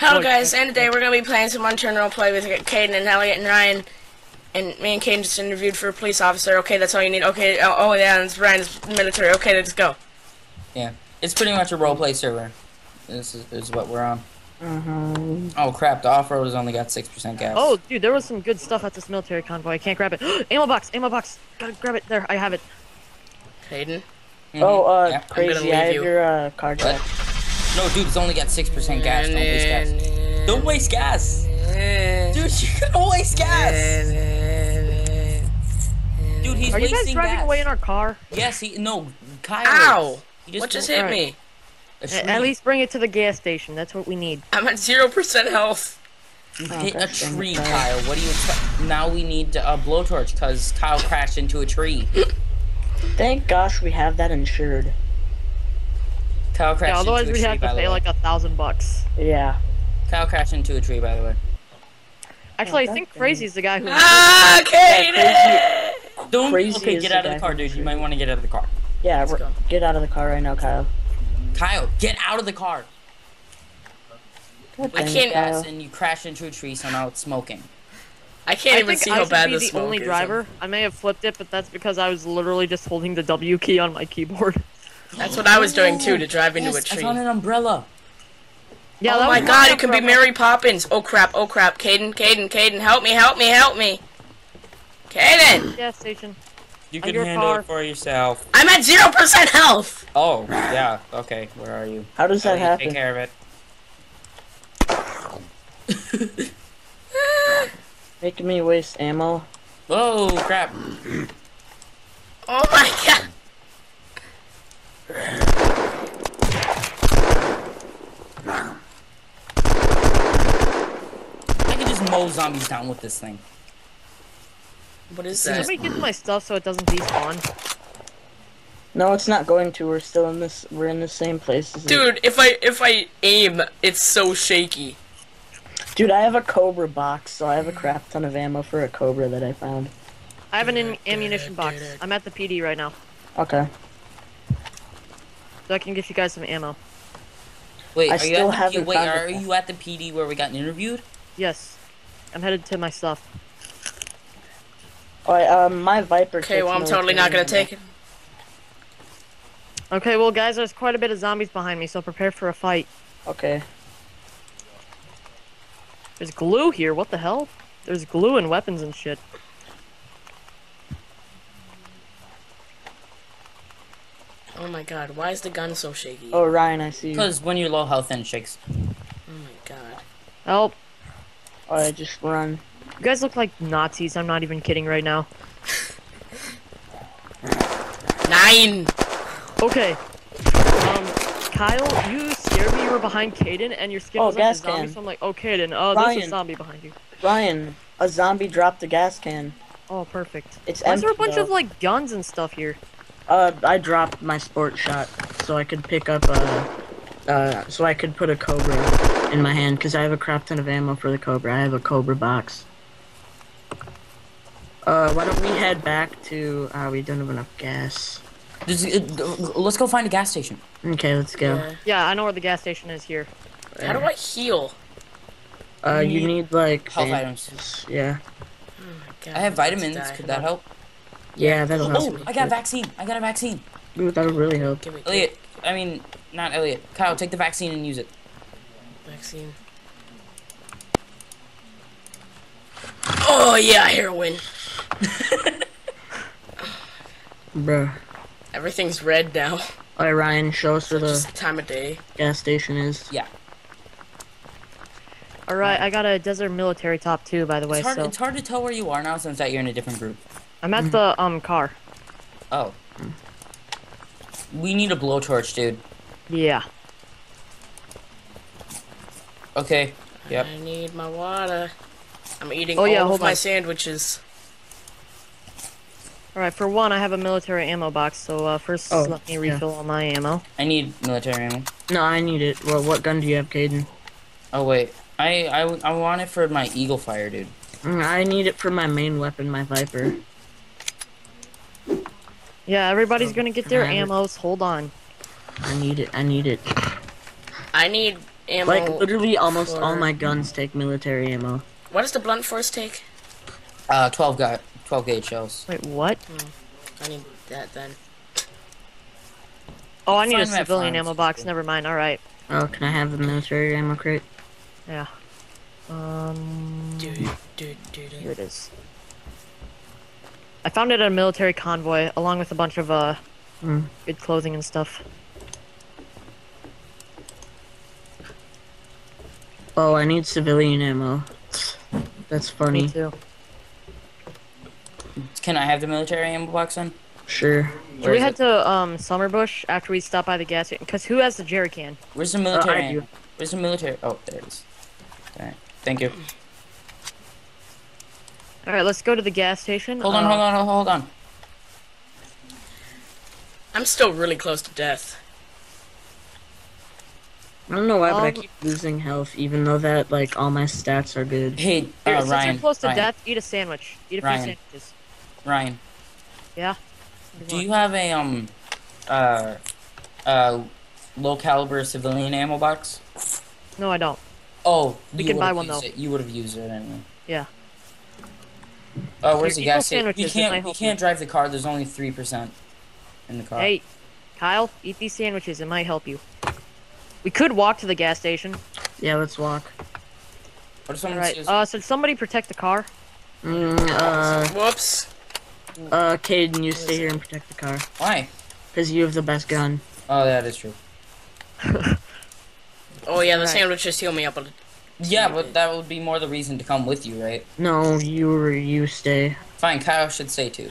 Hello guys, and today we're gonna be playing some Unturned Roleplay with Caden and Elliot and Ryan. And me and Caden just interviewed for a police officer. Okay, that's all you need. Okay, oh, oh yeah, and it's Ryan's military. Okay, let's go. Yeah, it's pretty much a roleplay server. This is, is what we're on. Mm-hmm. Oh crap, the off-road has only got six percent gas. Oh, dude, there was some good stuff at this military convoy. I can't grab it. ammo box, ammo box. Gotta grab it. There, I have it. Caden. Mhm. Oh, uh, Yeah. crazy! leave I have you. your uh, car jack. No, dude, it's only got six percent gas. Don't waste gas. Don't waste gas, dude. You're gonna waste gas. Dude, he's Are you guys driving gas. away in our car? Yes, he no. Kyle. Ow! is. He What just hit Alright. me? a A- tree. At least bring it to the gas station. That's what we need. I'm at zero percent health. You Oh, hit a gosh dang it, tree, Kyle. Kyle. What do you expect? Now we need a uh, blowtorch because Kyle crashed into a tree. Thank gosh we have that insured. Kyle crashed Yeah, otherwise into a we'd tree. have by to the pay way. like a thousand bucks. Yeah. Kyle crashed into a tree, by the way. Actually, I think damn it. Crazy's the guy who. Ah, Caden! Don't. Crazy okay, get out of the car, dude. You might want to get out of the car. Yeah. We're- Get out of the car right now, Kyle. Kyle, get out of the car. God I can't- Kyle. Yes, and you crashed into a tree, so now it's smoking. I can't I even see I how should bad be the the smoke only is. driver. I may have flipped it, but that's because I was literally just holding the W key on my keyboard. That's what I was doing too, to drive into yes, a tree. I found an umbrella. Yeah, oh my god, it could be. Mary Poppins. Oh crap, oh crap. Caden, Caden, Caden, help me, help me, help me. Caden! Gas station. You can handle car. it for yourself. I'm at 0% health! Oh, yeah. Okay, where are you? How does that Elliot, Take happen? care of it. Making me waste ammo. Whoa, crap. Oh my god! I can just mow zombies down with this thing. What is Can that? somebody get my stuff so it doesn't despawn? No, it's not going to. We're still in this. We're in the same place. as it- Dude, if I if I aim, it's so shaky. Dude, I have a Cobra box, so I have a crap ton of ammo for a Cobra that I found. I have an ammunition box. I'm at the PD right now, Okay. So I can get you guys some ammo. Wait, I are you still at the haven't wait, are it. you at the PD where we got interviewed? Yes, I'm headed to my stuff. Alright, um, my Viper. Okay, well I'm totally not gonna take it. Okay, well guys, there's quite a bit of zombies behind me, so prepare for a fight. Okay. There's glue here. What the hell? There's glue and weapons and shit. Oh my god, why is the gun so shaky? Oh, Ryan, I see you. Because when you're low health, then it shakes. Oh my god. Help! Alright, just run. You guys look like Nazis. I'm not even kidding right now. Nine! Okay. Um, Kyle, you scared me. You were behind Caden, and your skin Oh, was like a gas zombie. can. So I'm like, oh, Caden, oh, there's a zombie behind you. Ryan, a zombie dropped a gas can. Oh, perfect. It's Why is there a bunch though. of like guns and stuff here? Uh, I dropped my sport shot so I could pick up a, uh, so I could put a Cobra in my hand because I have a crap ton of ammo for the Cobra. I have a Cobra box. Uh, why don't we head back to? Uh, we don't have enough gas. Just, uh, let's go find a gas station. Okay, let's go. Yeah. Yeah, I know where the gas station is here. How do I heal? Uh, you need need like health bandages. Yeah, Oh my god. I have I'm about to vitamins. Could that help? Yeah, that'll help. Oh, I got a vaccine. I got a vaccine. Ooh, that'll really help. Give me Elliot, I mean, not Elliot. Kyle, take the vaccine and use it. vaccine. Oh yeah, heroin. Bruh. Everything's red now. Alright, Ryan, show us where the Just the time of day. gas station is. Yeah. All right, I got a desert military top too, by the way. It's hard, So it's hard to tell where you are now since that you're in a different group. I'm at the um car. Oh. We need a blowtorch, dude. Yeah. Okay. Yep. I need my water. I'm eating Oh, all yeah, of hold my on. sandwiches. All right, for one, I have a military ammo box. So uh, first, Oh, let me yeah. refill all my ammo. I need military ammo. No, I need it. Well, what gun do you have, Caden? Oh wait. I, I, I want it for my eagle fire, dude. Mm, I need it for my main weapon, my Viper. Yeah, everybody's gonna get their can I have it? ammos. Hold on. I need it. I need it. I need ammo. Like literally, almost all my guns take military ammo. What does the blunt force take? Uh, 12 got 12 gauge shells. Wait, what? I need that then. Oh, I need a Find my civilian ammo box. Never mind. All right. Oh, can I have the military ammo crate? Yeah. Um. Dude, dude, dude. Here it is. I found it at a military convoy, along with a bunch of uh, Hmm. good clothing and stuff. Oh, I need civilian ammo. That's funny. Me funny. too. Can I have the military ammo box then? Sure. Where we is head it? to um Summerbush after we stop by the gas station? Cause who has the jerry can? Where's the Uh, military? I do. ammo? Where's the military? Oh, there it is. Alright, thank you. All right, let's go to the gas station. Hold on, Uh, hold on, hold on. I'm still really close to death. I don't know why, but I Um, keep losing health, even though that like all my stats are good. Hey, Here, uh, since Ryan. you're close to Ryan, death, eat a sandwich. Eat a few Ryan. sandwiches. Ryan, Yeah. do you have a um, uh, uh, low caliber civilian ammo box? No, I don't. Oh, We you can buy one, though. It. You would have used it anyway. Yeah. Oh, where's the gas station? We can't. might We can't you. drive the car. There's only three percent in the car. Hey, Kyle, eat these sandwiches. It might help you. We could walk to the gas station. Yeah, let's walk. What if someone right. says? Uh, should somebody protect the car? Mm, uh, Whoops. uh, Caden, you stay here and protect the car, Why? cause you have the best gun. Oh, that is true. Oh yeah, the Right. sandwiches heal me up a Yeah, but that would be more the reason to come with you, right? No, you or you stay. Fine, Kyle should stay too.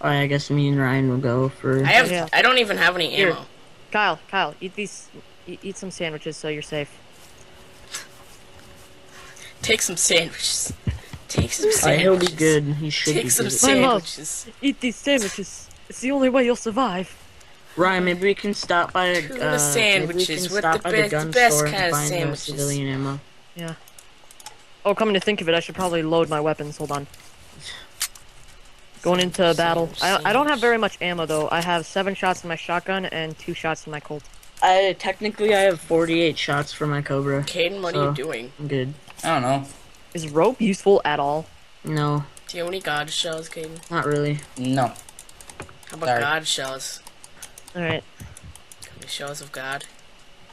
Alright, I guess me and Ryan will go for. I have. Yeah. I don't even have any Here. ammo. Kyle, Kyle, eat these. Eat, eat some sandwiches so you're safe. Take some sandwiches. Take some sandwiches. he'll be good. He should Take be some good. My love. sandwiches. Eat these sandwiches. It's the only way you'll survive. Ryan, maybe we can stop by a. Two Uh, the sandwiches maybe we can with the by be- the gun the best store kind and of find more sandwiches. civilian ammo. Yeah. Oh, coming to think of it, I should probably load my weapons. Hold on. Going into battle. I, I don't have very much ammo though. I have seven shots in my shotgun and two shots in my Colt. I technically I have 48 shots for my Cobra. Caden, what are you doing? I'm good. I don't know. Is rope useful at all? No, Do you have any god shells, Caden? not really. No. How about Sorry. god shells? All right. Any shells of God?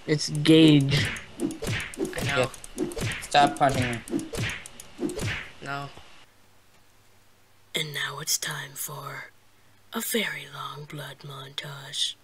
It's gauge. I know. Stop punching me. No. And now it's time for a very long blood montage.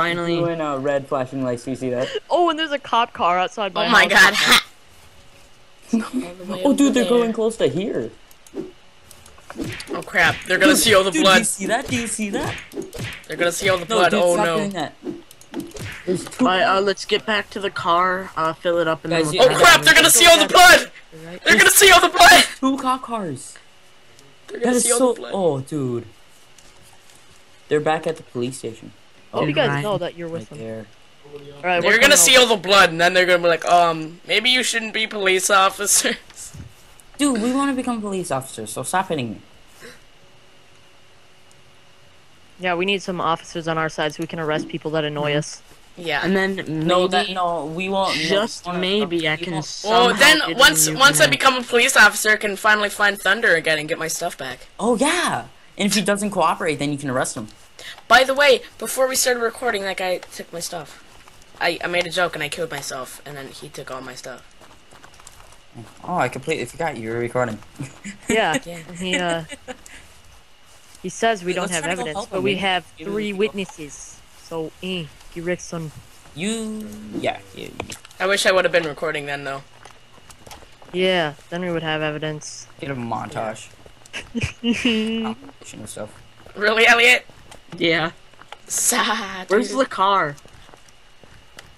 Finally, in uh, red flashing lights. Do you see that? Oh, and there's a cop car outside my Oh my god. Oh, dude, they're going close to here. Oh crap, they're gonna see all the Dude, do blood. you see that? Do you see that? They're gonna see all the No, blood. dude, oh stop no. doing that. There's two. Alright, uh, let's get back to the car. Uh, fill it up and Guys, then we'll Oh crap, they're gonna see all the blood! Right? They're gonna see all the blood! two cop cars. They're gonna is see all so. the blood. Oh, dude. They're back at the police station. Hope you guys know that you're with Right them. All right, They're we're gonna see all the blood, and then they're gonna be like, um, maybe you shouldn't be police officers. Dude, we want to become police officers, so stop hitting me. Yeah, we need some officers on our side so we can arrest people that annoy us. yeah. And then maybe, No, that no, we won't. just we won't- maybe I can. won't- Well, then get once a new once I become a police officer, I can finally find Thunder again and get my stuff back. Oh yeah, and if he doesn't cooperate, then you can arrest him. By the way, before we started recording, that guy took my stuff. I, I made a joke and I killed myself, and then he took all my stuff. Oh, I completely forgot you were recording. Yeah, Yeah. he uh, he says we Wait, don't have try to go evidence, but we have maybe three we can go- witnesses. So, eh, Gerickson. You, yeah, yeah. I wish I would have been recording then, though. Yeah, then we would have evidence. Get a montage. Where's Compilation of stuff. Really, Elliot? Yeah. Sad. Where's dude. the car?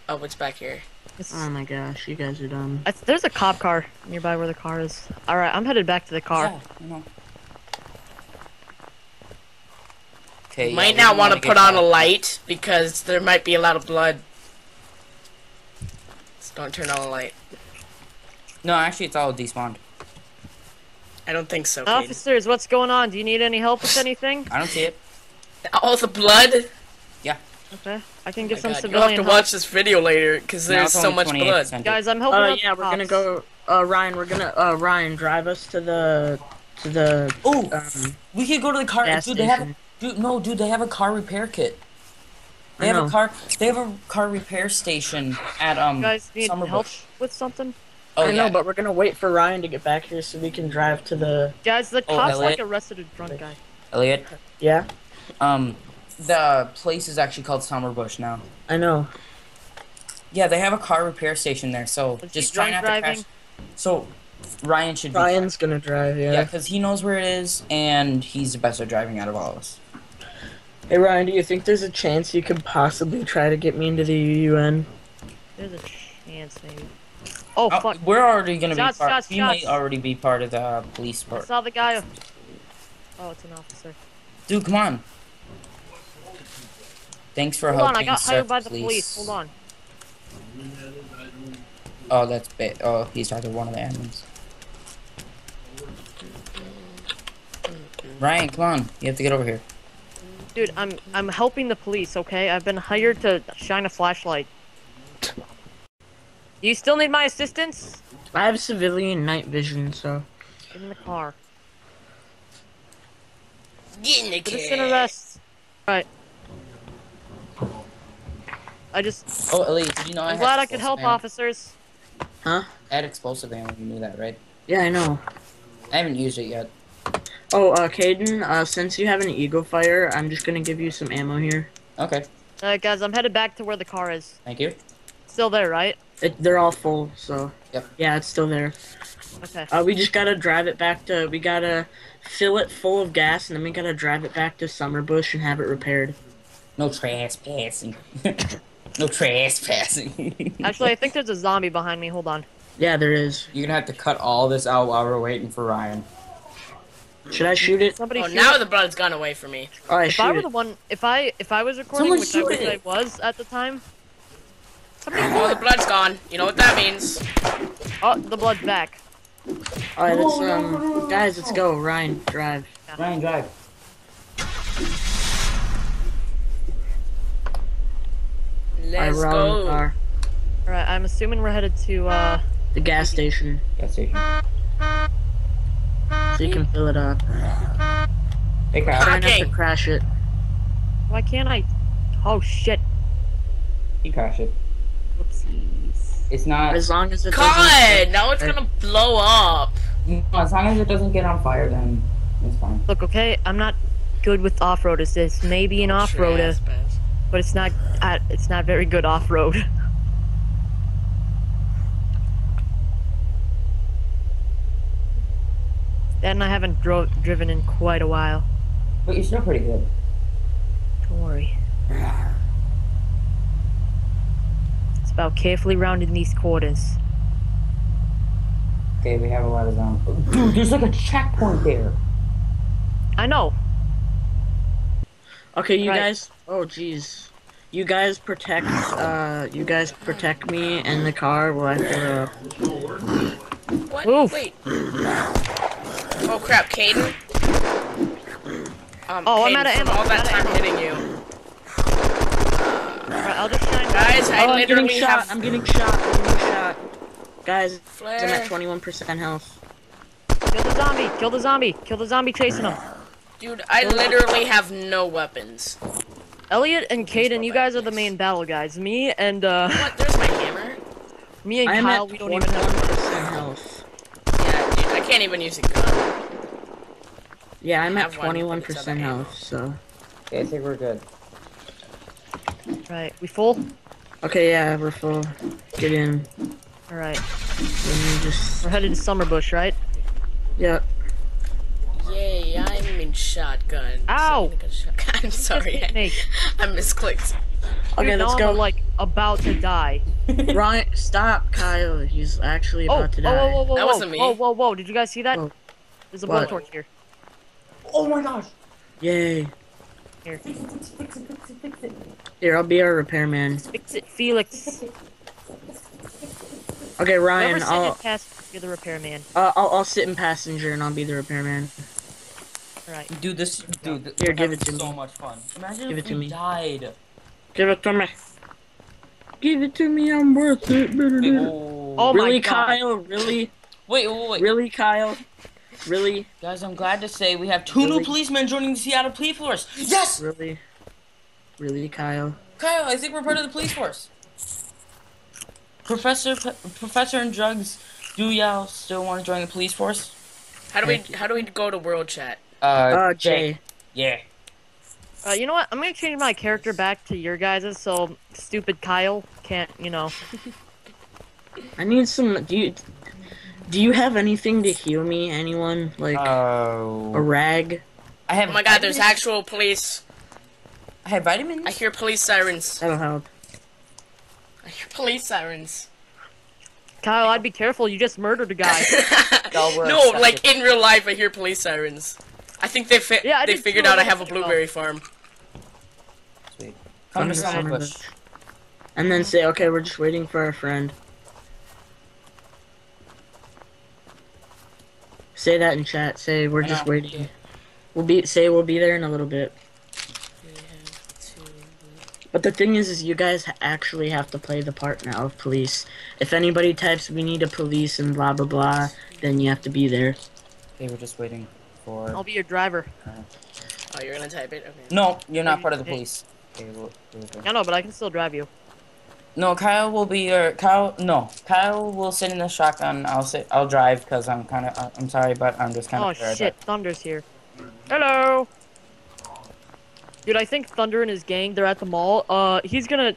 Oh, it's back here. Oh my gosh, you guys are dumb. There's a cop car nearby where the car is. All right, I'm headed back to the car. Yeah, I. Okay. You might not want to put on a light because there might be a lot of blood. So don't turn on a light. No, actually, it's all despawned. I don't think so. Caden. Officers, what's going on? Do you need any help with anything? I don't see it. All the blood. Yeah. Okay, I can Oh get my some God, You'll have to help. watch this video later because there's it's so much blood. Guys, I'm helping Uh, out yeah, the we're gonna go. Uh, Ryan, we're gonna. Uh, Ryan, drive us to the to the Oh, um, we could go to the car. gas Dude, they have. station. Dude, no, dude, they have a car repair kit. They I have know. a car. They have a car repair station at um. You guys need Summer help Bush. with something? Oh I know, but we're gonna wait for Ryan to get back here so we can drive to the. Guys, the Oh, cops Elliot? like arrested a drunk guy. Elliot, Yeah, um, the place is actually called Summer Bush now. I know. Yeah, they have a car repair station there, so Was he just try drunk not to driving? crash. So Ryan should be. Ryan's gonna drive. Yeah. Yeah, because he knows where it is, and he's the best at driving out of all of us. Hey Ryan, do you think there's a chance you could possibly try to get me into the UN? There's a chance, maybe. Oh, Oh, fuck. we're already gonna Shots, be part. shots, we shots. might already be part of the police I part. saw the guy. Oh, it's an officer. Dude, come on. Thanks for Hold helping. on, I got sir, hired by the police. police. Hold on. Oh, that's bit. Oh, he's talking to one of the admins. Ryan, come on. You have to get over here. Dude, I'm I'm helping the police, okay? I've been hired to shine a flashlight. Do you still need my assistance? I have civilian night vision, so. Get in the car. Get in the car. Citizen car. arrest. Right. I just Oh, Elliot, did you know I I'm had glad I could help ammo? officers. Huh? I had explosive ammo. You knew that, right? Yeah, I know. I haven't used it yet. Oh, uh, Caden, uh, since you have an Eagle Fire, I'm just gonna give you some ammo here. Okay, Alright guys, I'm headed back to where the car is. thank you. Still there, right? It, they're all full, so. Yep. Yeah, it's still there. Okay. Uh, we just gotta drive it back to. We gotta fill it full of gas, and then we gotta drive it back to Summerbush and have it repaired. No trespassing. no trespassing. Actually, I think there's a zombie behind me. Hold on. Yeah, there is. You're gonna have to cut all this out while we're waiting for Ryan. Should I shoot it? Somebody Oh, shoot now it. the blood's gone away from me. Oh, I If I were it. the one, if I if I was recording, Someone which I wish I was at the time. Oh, the blood's gone. You know what that means? Oh, the blood's back. Alright, let's, um, guys, let's go. Ryan, drive. Ryan, drive. Let's Alright, we're all in the go. car. All right, I'm assuming we're headed to. uh The gas station, Gas station. so you can fill it up. Hey, Try crap. not to Okay. crash it. Why can't I? Oh shit! You crash it. Whoopsies. It's not. As long as it God, doesn't. now it's gonna blow up. No, as long as it doesn't get on fire, then it's fine. Look, okay, I'm not good with off-roaders. This may be an off-roader, Trespass. But it's not. Uh, it's not very good off-road. That and I haven't dro- driven in quite a while. But you're still pretty good. Don't worry. It's about carefully rounding these quarters. Okay, we have a lot of zombies. Dude, there's like a checkpoint there. I know. Okay, you Right. guys. Oh, jeez. You guys protect. Uh, you guys protect me and the car while I fill up. What? Oof. Wait. Oh crap, Caden. Um, Oh, I'm out of ammo, all that I'm time of hitting you. Alright, I'll just shine. Guys, I oh, I'm getting literally shot. have I'm getting shot. I'm getting shot. Guys, I'm at 21% health. Kill the zombie. Kill the zombie. Kill the zombie chasing him. Dude, I literally have no weapons. Elliot and Caden, you guys are the main battle guys. Me and uh, What? There's my hammer. me and I'm Kyle, we don't even have. 21% health. Yeah, dude, I can't even use a gun. Yeah, I'm at have one, but it's 21% health. So. Okay, I think we're good. Right, we full. Okay, yeah, we're full. Get in. All right, just. we're headed to Summerbush, right? Yeah. Yay, I'm. Ow! So I'm, gonna shotgun. I'm sorry. Me. I misclicked. Okay, Dude, let's go. I'm, like about to die. Ryan, stop, Kyle. He's actually Oh, about to oh, die. whoa, whoa, whoa, That whoa, wasn't me. whoa, whoa, whoa! Did you guys see that? Whoa. There's a What? blowtorch here. Oh my gosh. Yay. Here, Here, I'll be our repairman. fix it, Felix. Okay, Ryan, Whoever's I'll, in pass, you're the repairman. uh, I'll I'll sit in passenger and I'll be the repairman. All right. Dude, this dude. This, Here, give it having to so me. much fun. Imagine Give if it to we me. died. Give it to me. Give it to me. I'm worth it. Wait, oh. Oh my really, God. Kyle? Really? wait, wait, wait. Really, Kyle? Really? Guys, I'm glad to say we have two new policemen joining the Seattle Police Force. Yes! Really? Really, Kyle? Kyle, I think we're part of the police force. Professor P- Professor and Drugs, do y'all still want to join the police force? How do we how do we go to world chat? Uh, Jay. Yeah. Uh, you know what? I'm gonna change my character back to your guys's, so stupid Kyle can't, you know. I need some. Do you do you have anything to heal me? Anyone like Oh. a rag? I have. Oh my god, there's actual police. I have vitamins. I hear police sirens. That'll help. I hear police sirens. Kyle, I'd be careful. You just murdered a guy. No, like in real life, I hear police sirens. I think they fi- Yeah, I they figured out I I have a watched it blueberry farm. Sweet. Come to Thunder Summerbush. Summerbush. And then say, okay, we're just waiting for our friend. Say that in chat. Say we're I just waiting. We'll be say we'll be there in a little bit. But the thing is, is you guys actually have to play the part now of police. If anybody types we need a police and blah blah blah, then you have to be there. Okay, we're just waiting for. I'll be your driver. Oh, you're gonna type it? Okay. No, you're not part of the police. Okay, we'll, we'll- I know, but I can still drive you. No, Kyle will be your Kyle. No, Kyle will sit in the shotgun. I'll sit. I'll drive because I'm kind of. I'm sorry, but I'm just kind of. Oh of. shit, Thunder's here. Hello. Dude, I think Thunder and his gang, they're at the mall. Uh, he's gonna.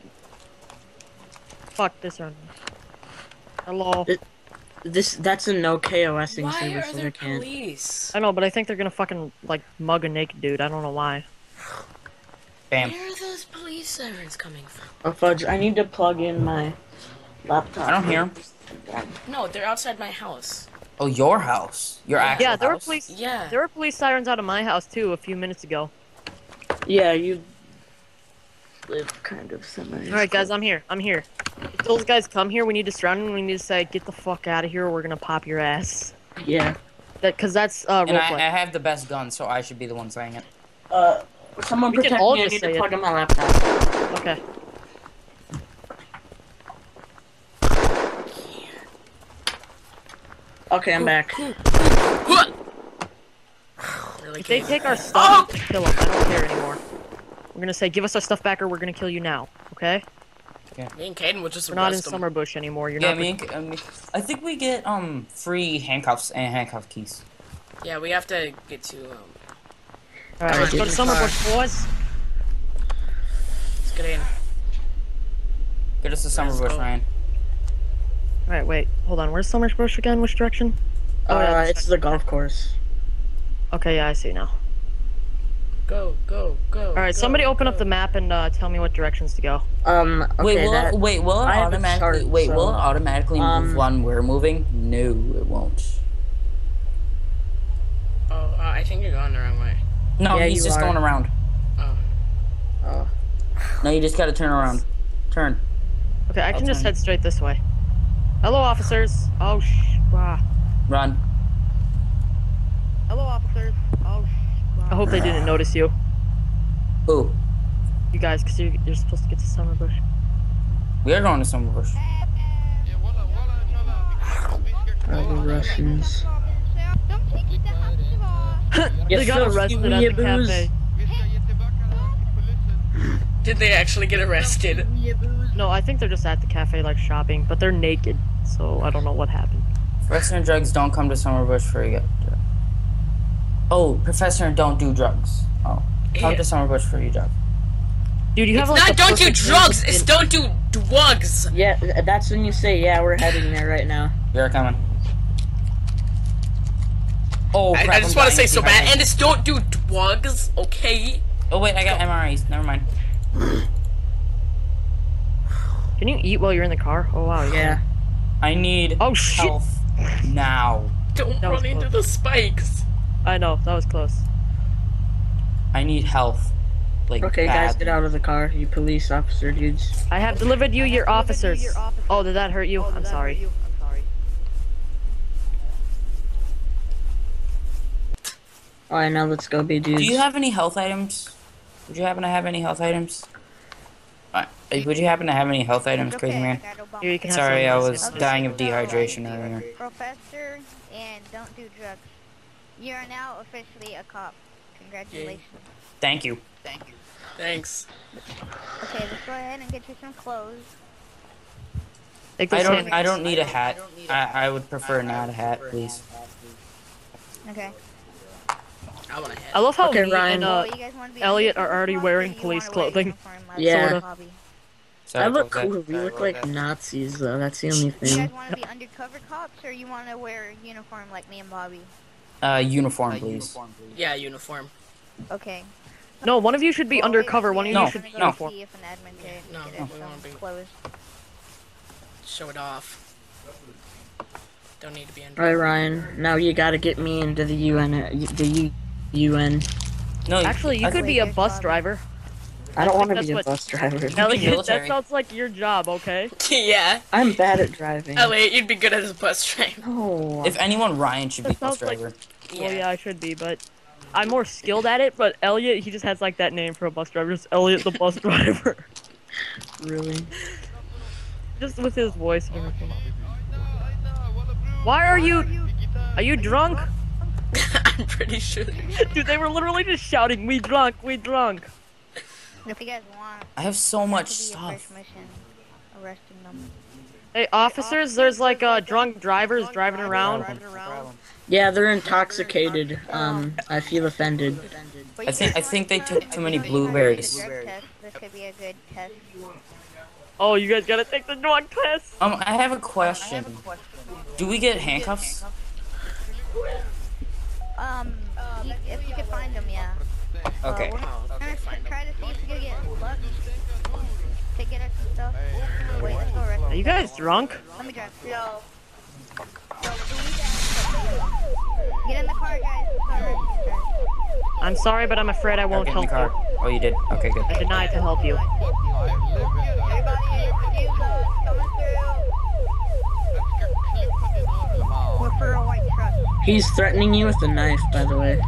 Fuck this one. Hello. This that's a no KOSing Why server, are so there they can't. police? I know, but I think they're gonna fucking like mug a naked dude. I don't know why. Bam. Where are those police sirens coming from? Oh fudge! I need to plug in my laptop. I don't hear 'em. No, they're outside my house. Oh, your house. Your actual Yeah, there were house? police. Yeah. There were police sirens out of my house too a few minutes ago. Yeah, you live kind of semi. All right, guys, I'm here. I'm here. If those guys come here, we need to surround them. We need to say, "Get the fuck out of here! or We're gonna pop your ass." Yeah. That, cause that's uh, And I. I have the best gun, so I should be the one saying it. Uh, someone We protect me. I just need say to it. plug in my laptop. Okay. Okay, I'm back. If they take our stuff, we can kill them. I don't care anymore. We're gonna say, "Give us our stuff back, or we're gonna kill you now." Okay? Yeah. Me and Caden will just We're not in arrest them. Summerbush anymore. You're yeah, not. me, and- I I think we get um free handcuffs and handcuff keys. Yeah, we have to get to um. All right, let's go to Come on. Summerbush, boys. Let's get in. Get us to Summerbush, go. Ryan. All right, wait. Hold on. Where's Summerbush again? Which direction? Oh, yeah, Uh, this it's the golf course. Okay, yeah, I see now. Go, go, go. All right, go, somebody open go. up the map and uh, tell me what directions to go. Um, okay, wait, will that, it, wait, will it I automatically chart, wait? Will it automatically move um, when we're moving? No, it won't. Oh, uh, I think you're going the wrong way. No, Yeah, he's just are. going around. Oh. oh, No, you just gotta turn around. Turn. Okay, I can I'll just turn. head straight this way. Hello, officers. Oh, sh. Wow. Run. Hello, officers. Oh, sh. I hope they didn't notice you. Who? You guys, because you're, you're supposed to get to Summer Bush. We are going to Summerbush. All the Russians. they got arrested at the cafe. Did they actually get arrested? No, I think they're just at the cafe, like, shopping, but they're naked, so I don't know what happened. Professor and drugs don't come to Summerbush for you. Oh, Professor don't do drugs. Oh. Come Yeah. to Summerbush for you drugs. Dude, you have, It's like, not don't do drugs, it's in- don't do drugs. Yeah, that's when you say, yeah, we're heading there right now. You're coming. Oh, I, crap, I just I'm want to say so bad, dehydration. and it's don't do drugs, okay? Oh wait, I got MREs. Never mind. Can you eat while you're in the car? Oh, wow. Yeah. I need Oh, shit. health now. Don't That was run into close. the spikes. I know, that was close. I need health. Like Okay, guys, get out of the car, you police officer dudes. I have delivered you your officers. Oh, did that hurt you? I'm sorry. Alright, now let's go be dudes. Do you have any health items? Would you happen to have any health items? Uh, would you happen to have any health items, crazy man? Here, you can have Sorry, I was dying of dehydration earlier. Professor, and don't do drugs. You are now officially a cop. Congratulations. Thank you. Thank you. Thanks. Okay, let's go ahead and get you some clothes. Take I don't. I don't need a hat. I, I would prefer not a hat, please. Okay. I want to head. I love how Okay, me Ryan. and uh, you guys wanna be Elliot are already wearing police clothing? Yeah. Sorta. Bobby? Sorry, I look was that? cool. We look like that? Nazis, though. That's the only thing. Do you guys want to be undercover cops, or you want to wear a uniform like me and Bobby? Uh, uniform, please. Yeah, uniform. Okay. no, one of you should be Well, undercover. wait, One of No, you should be no. uniform. See if an admin No, no, us we some wanna be- clothes. Show it off. Don't need to be under. Alright, Ryan. Now you gotta get me into the UN. uh, The U, UN. No, Actually, you I- could be a bus Bobby. driver. I don't want to be a what- bus driver. Elliot, that sounds like your job, okay? yeah. I'm bad at driving. Elliot, you'd be good as a bus driver. No. If anyone, Ryan should be That bus driver. like- driver. Well, yeah, I should be, but I'm more skilled at it. But Elliot, he just has like that name for a bus driver, just Elliot the bus driver, really? just with his voice and everything. Why are you? Are you drunk? I'm pretty sure. Dude, they were literally just shouting, "We drunk, we drunk." If you guys want, I have so much stuff. first mission, arresting them. Hey, officers, there's like uh, drunk drivers driving around. Yeah, they're intoxicated. Um, I feel offended. I think- I think they took too many you guys wanna blueberries. take the drug test? This could be a good test. Oh, you guys gotta take the drug test. Um, I have a question. Do we get handcuffs? Um, you- if you could find them, yeah. Uh, Okay. we're gonna try to see if we can get luck to get us some stuff. Wait, let's go Are you guys drunk? Let me drive. No. Get in the car, guys. Let's go arrest these guys. I'm sorry, but I'm afraid I won't get in the help car. you. Oh, you did. Okay, good. I deny to help you. Everybody, excuse us. Coming through. We're for a white truck. He's threatening you with a knife, by the way.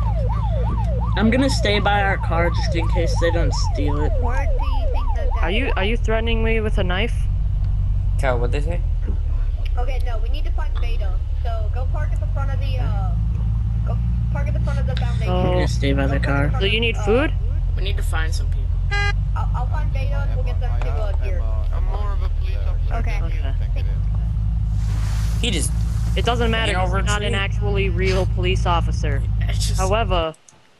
I'm gonna stay by our car just in case they don't steal it. Where do you think those guys Are you are you threatening me with a knife? Cal, what'd they say? Okay, no, we need to find Beta. So go park at the front of the uh go park at the front of the foundation. Oh. stay by the car. So you need food? We need to find some people. I'll, I'll find Beta and we'll get them to uh, gear. Okay. Okay. He just. It doesn't matter. You know, 'cause not an actually real police officer. Just. However,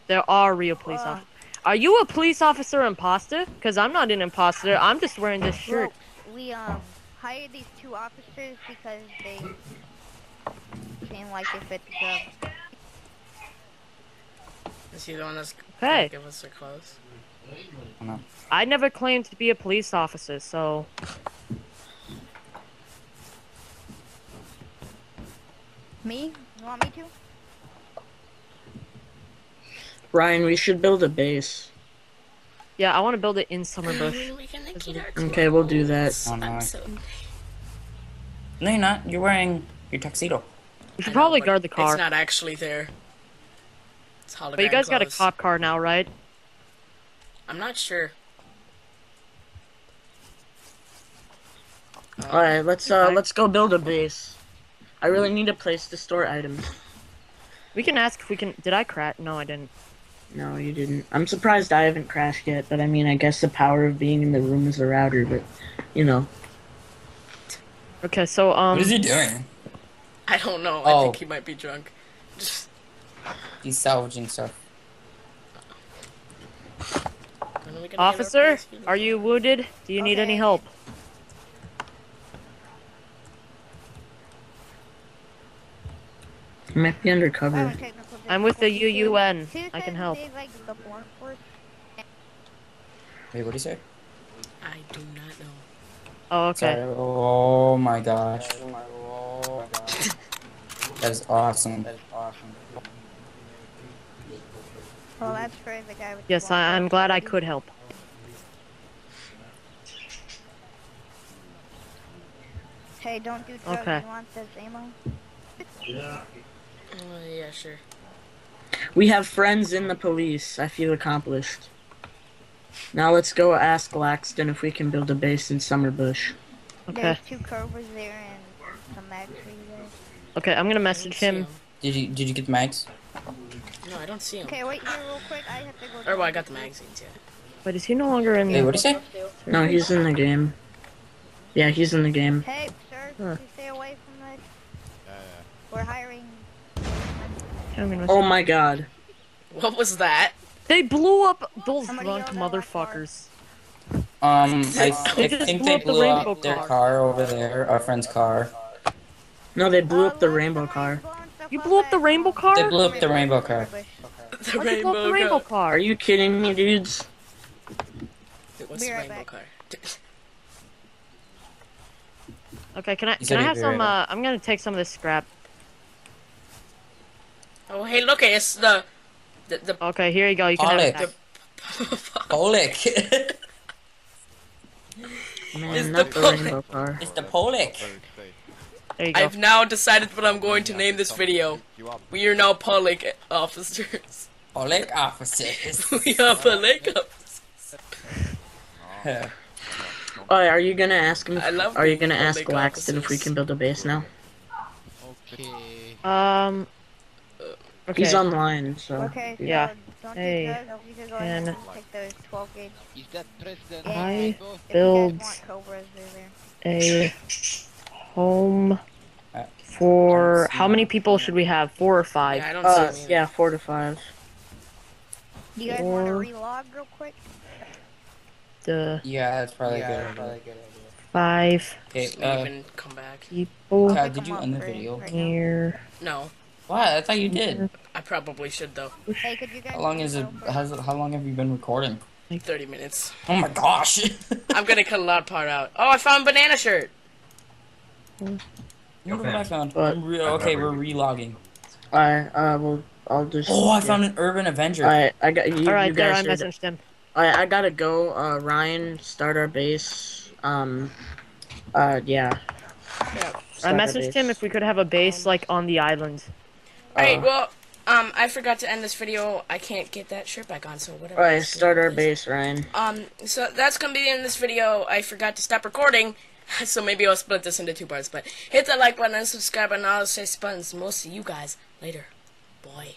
there are real police Uh. officers. Are you a police officer imposter? Because I'm not an imposter. I'm just wearing this shirt. Well, we um hired these two officers because they seem like they fit the job. Is he the one that's Hey. gonna give us the clothes? I never claimed to be a police officer, so Me? You want me to? Ryan, we should build a base. Yeah, I want to build it in Summerbush. We can get our Okay, we'll do that. Oh, no. So- No, you're not. You're wearing your tuxedo. We should I know, probably guard the car. It's not actually there. It's hologram But you guys got a cop car now, right? I'm not sure. All right, let's uh, let's go build a base. I really need a place to store items. We can ask if we can. Did I crash? No, I didn't. No, you didn't. I'm surprised I haven't crashed yet, but I mean, I guess the power of being in the room is the router, but you know. Okay, so um, What is he doing? I don't know. I Oh. think he might be drunk. Just He's salvaging stuff. when are we gonna get our officer, are you wounded? Do you need any help? He might be I have undercover. Oh, a technical I'm with the difficulty. UUN. I can help. big, like the blunt force. Wait, what do you say? I do not know. Oh, okay. Sorry. Oh my gosh. Oh that is awesome. That is awesome. Well, that's for the guy with Yes, blunt I, I'm glad I could help. Hey, don't do drugs. Okay. You want this ammo? Oh, yeah, sure. We have friends in the police. I feel accomplished. Now let's go ask Laxton if we can build a base in Summerbush. Okay. There's two covers there and some mags for you guys. Okay, I'm gonna message him. Did you did you get the mags? No, I don't see him. Okay, wait here real quick. I have to go. Or well, I got the magazines, yeah. But is he no longer in Wait, the? what did you say? No, he's in the game. Yeah, he's in the game. Hey, sir, Huh. please stay away from this. We're hiring. Oh my god. What was that? They blew up those Somebody drunk yelled out our car. motherfuckers. Um, I, They I just think blew they up the blew rainbow up their car. car over there, our friend's car. No, they blew Uh, up the rainbow car. blowing stuff You blew up the rainbow car? They blew up the rainbow car. The Why'd you blow up the rainbow car? Are you kidding me, dudes? It was the right rainbow back. car. Okay, can I He can I have some? right Uh, I'm gonna take some of this scrap. oh, hey, look, it's the the the. Okay, here you go. You can have Alec. it. Polek. Man, It's not the the bullet. rainbow car. it's the Polek. There you go. I've now decided what I'm going to name this video. We are now public officers. Polek officers. we are public officers. Oh, are you gonna ask him? I love are you gonna ask public Laxton if we can build a base now? Okay. Um. Okay. He's online, so. Okay, so Yeah. don't Hey, do. You can go and take those 12 gauge. I And if you build guys want Cobras, they're there. a home for how many people should we have? Four or five? Yeah, I don't Uh, see him. yeah, four to five. Do you guys want to relog real quick? The Yeah, that's probably good. Probably good. five Okay, uh, even come back. people Chad, Pick did 'em you end the video? right here. No, what? I thought you did. I probably should though. Hey, could you guys How long is it? go for- Has how long have you been recording? Like 30 minutes. Oh my gosh. I'm gonna cut a lot part out. Oh, I found banana shirt. You know what i found i'm re- okay, we're relogging. I uh, well, I'll just. Oh, I yeah. found an urban avenger. I I got you. All right, you there. I messaged him. I I gotta go. Uh, Ryan, start our base. Um. Uh, yeah. Yeah. I messaged him if we could have a base like on the island. Alright, Uh, well, um, I forgot to end this video. I can't get that shirt back on, so whatever. Alright, start our this. base, Ryan. Um, so that's gonna be the end of this video. I forgot to stop recording, so maybe I'll split this into two parts. But hit that like button and subscribe and I'll six buttons. We'll see you guys later. Boy.